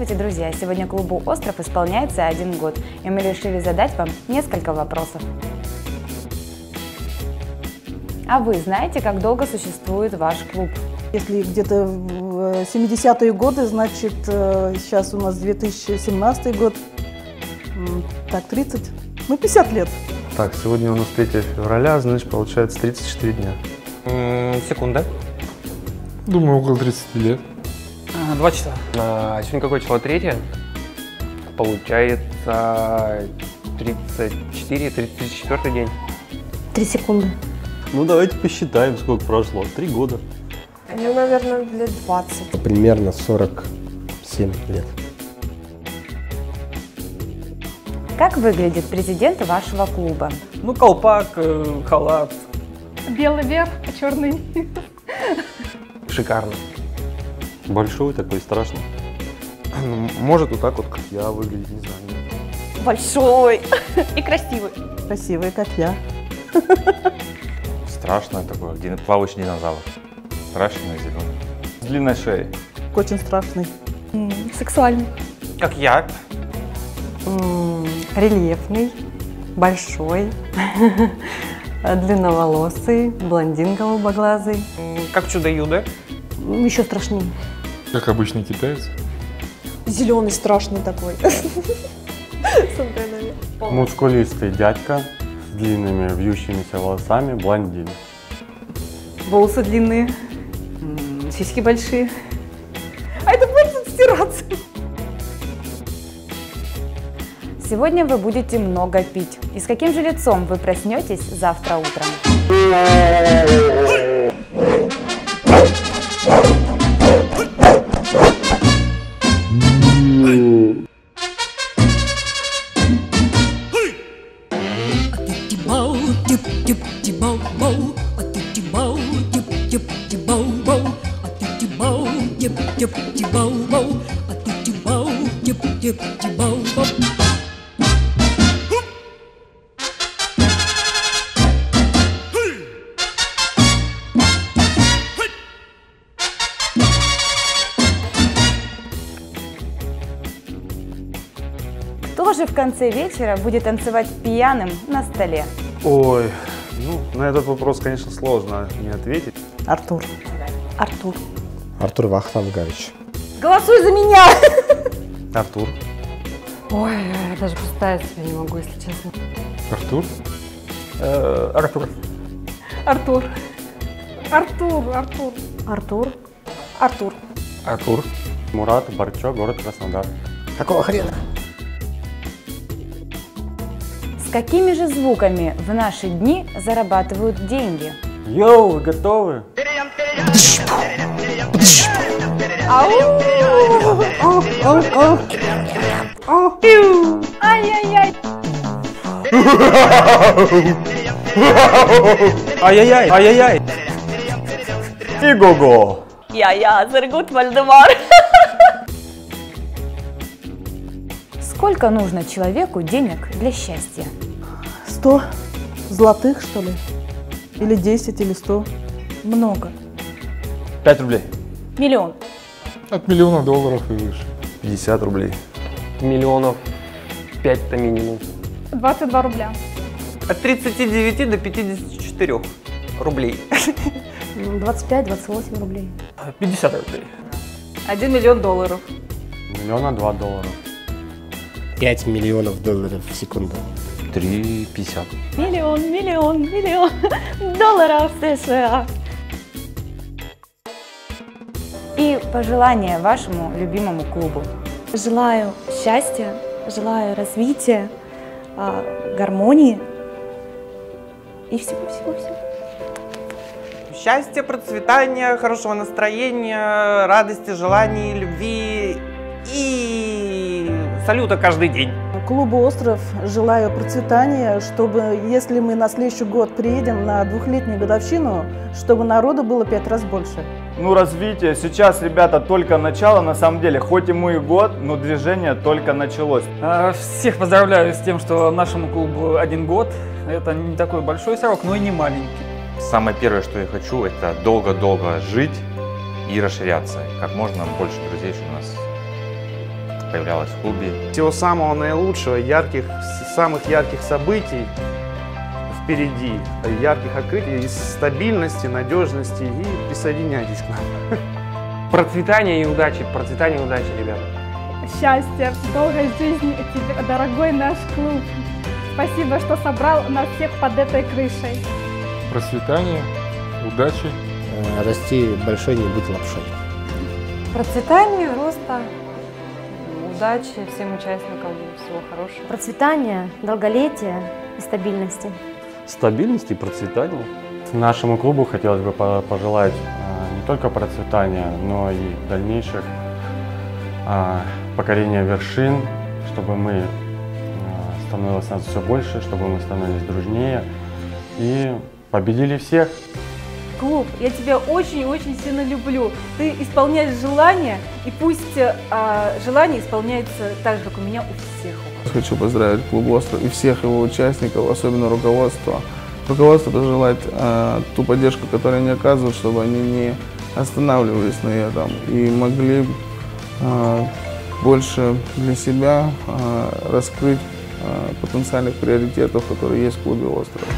Здравствуйте, друзья! Сегодня клубу «Остров» исполняется один год, и мы решили задать вам несколько вопросов. А вы знаете, как долго существует ваш клуб? Если где-то в 70-е годы, значит, э, сейчас у нас 2017 год, М, так, 30, ну, 50 лет. Так, сегодня у нас 3 февраля, значит, получается 34 дня. М, Секунда. Думаю, около 30 лет. Два часа. А, Сегодня какое число? Третье? Получается 34, 34 день. Три секунды. Ну, давайте посчитаем, сколько прошло. Три года. Ну, наверное, лет 20. Примерно 47 лет. Как выглядит президент вашего клуба? Ну, колпак, э, халат. Белый верх, а черный. Шикарно. Большой такой, страшный. Ну, может, вот так вот, как я выглядеть, не знаю. Большой и красивый. Красивые, как я. Страшное такое, дин- плавающий динозавр. Страшный зеленый. С длинной шеей. Очень страшный. Сексуальный. Как я. М, Рельефный, большой, длинноволосый, блондин голубоглазый. Как чудо-юдо. Еще страшнее. Как обычный китаец. Зеленый страшный такой. Мускулистый дядька с длинными вьющимися волосами, блондин. Волосы длинные, сиськи большие. А это будет стираться. Сегодня вы будете много пить. И с каким же лицом вы проснетесь завтра утром? Кто же в конце вечера будет танцевать пьяным на столе? Ой, ну, на этот вопрос, конечно, сложно не ответить. Артур. Артур. Артур Вахтангарович. Голосуй за меня. Артур. Ой, я даже представить себе не могу, если честно. Артур? Э, Артур. Артур. Артур, Артур. Артур. Артур. Артур. Мурат Барчо, город Краснодар. Какого хрена? С какими же звуками в наши дни зарабатывают деньги? Йоу, вы готовы? Ай-яй-яй. Ай-яй-яй, ай-яй-яй. Иго-го! Я-я, Зергут Вальдемар. Сколько нужно человеку денег для счастья? 100 золотых, что ли? Или 10, или 100. Много. 5 рублей. Миллион. От миллиона долларов и выше. 50 рублей. Миллионов пять-то минимум. 22 рубля. От 39 до 54 рублей. 25-28 рублей. 50 рублей. 1 миллион долларов. Миллиона два долларов. 5 миллионов долларов в секунду. 3,50. Миллион, миллион, миллион долларов США. И пожелания вашему любимому клубу. Желаю счастья, желаю развития, а, гармонии и всего-всего-всего. Счастья, процветания, хорошего настроения, радости, желаний, любви и салюта каждый день. Клубу «Остров» желаю процветания, чтобы, если мы на следующий год приедем на двухлетнюю годовщину, чтобы народу было пять раз больше. Ну, развитие. Сейчас, ребята, только начало. На самом деле, хоть ему и год, но движение только началось. А, Всех поздравляю с тем, что нашему клубу один год. Это не такой большой срок, но и не маленький. Самое первое, что я хочу, это долго-долго жить и расширяться. Как можно больше друзей, чтобы у нас появлялось в клубе. Всего самого наилучшего, ярких, самых ярких событий впереди, ярких открытий, и стабильности, надежности и присоединяйтесь к нам. Процветания и удачи, процветания и удачи, ребята. Счастья, долгой жизни тебе, дорогой наш клуб. Спасибо, что собрал нас всех под этой крышей. Процветания, удачи. Э, Расти большой, не быть лапшой. Процветания, роста, удачи всем участникам, всего хорошего. Процветания, долголетия и стабильности. Стабильности и процветания. Нашему клубу хотелось бы по- пожелать а, не только процветания, но и дальнейших а, покорения вершин, чтобы мы а, становилось нас все больше, чтобы мы становились дружнее и победили всех. Клуб, я тебя очень-очень сильно люблю. Ты исполняешь желания, и пусть а, желание исполняется так же, как у меня, у всех. Хочу поздравить клуб «Остров» и всех его участников, особенно руководство. Руководство пожелать э, ту поддержку, которую они оказывают, чтобы они не останавливались на этом и могли э, больше для себя э, раскрыть э, потенциальных приоритетов, которые есть в клубе «Остров».